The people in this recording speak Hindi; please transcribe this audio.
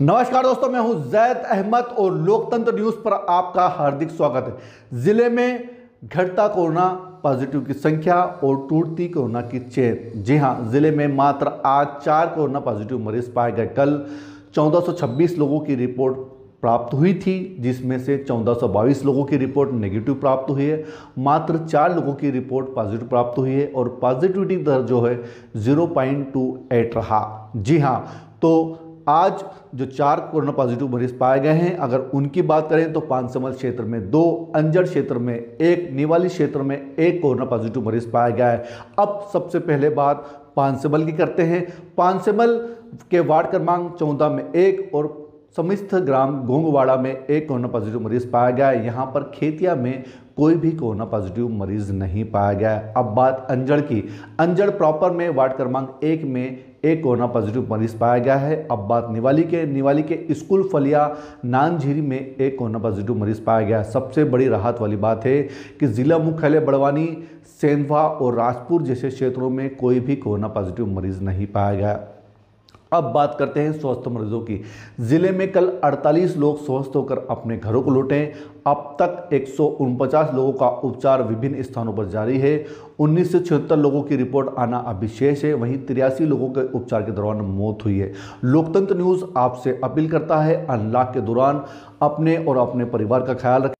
नमस्कार दोस्तों, मैं हूँ जैद अहमद और लोकतंत्र न्यूज़ पर आपका हार्दिक स्वागत है। ज़िले में घटता कोरोना पॉजिटिव की संख्या और टूटती कोरोना की चेन। जी हाँ, ज़िले में मात्र आज चार कोरोना पॉजिटिव मरीज़ पाए गए। कल 1426 लोगों की रिपोर्ट प्राप्त हुई थी, जिसमें से 1422 लोगों की रिपोर्ट नेगेटिव प्राप्त हुई है। मात्र चार लोगों की रिपोर्ट पॉजिटिव प्राप्त हुई है और पॉजिटिविटी दर जो है 0.28 रहा। जी हाँ तो आज जो चार कोरोना पॉजिटिव मरीज़ पाए गए हैं, अगर उनकी बात करें तो पानसमल क्षेत्र में दो, अंजड़ क्षेत्र में एक, निवाली क्षेत्र में एक कोरोना पॉजिटिव मरीज़ पाया गया है। अब सबसे पहले बात पानसमल की करते हैं। पानसमल के वार्ड क्रमांक चौदह में एक और समिस्थ ग्राम गोंगवाड़ा में एक कोरोना पॉजिटिव मरीज़ पाया गया है। यहाँ पर खेतिया में कोई भी कोरोना पॉजिटिव मरीज़ नहीं पाया गया है। अब बात अंजड़ की। अंजड़ प्रॉपर में वार्ड क्रमांक एक में एक कोरोना पॉजिटिव मरीज़ पाया गया है। अब बात निवाली के निवाली के स्कूल फलिया नानझिरी में एक कोरोना पॉजिटिव मरीज़ पाया गया। है सबसे बड़ी राहत वाली बात है कि जिला मुख्यालय बड़वानी, सेंधवा और राजपुर जैसे क्षेत्रों में कोई भी कोरोना पॉजिटिव मरीज़ नहीं पाया गया। अब बात करते हैं स्वस्थ मरीजों की। ज़िले में कल 48 लोग स्वस्थ होकर अपने घरों को लौटे। अब तक एक लोगों का उपचार विभिन्न स्थानों पर जारी है। उन्नीस लोगों की रिपोर्ट आना अभी शेष है। वहीं तिरासी लोगों के उपचार के दौरान मौत हुई है। लोकतंत्र न्यूज़ आपसे अपील करता है अनलॉक के दौरान अपने और अपने परिवार का ख्याल रखें।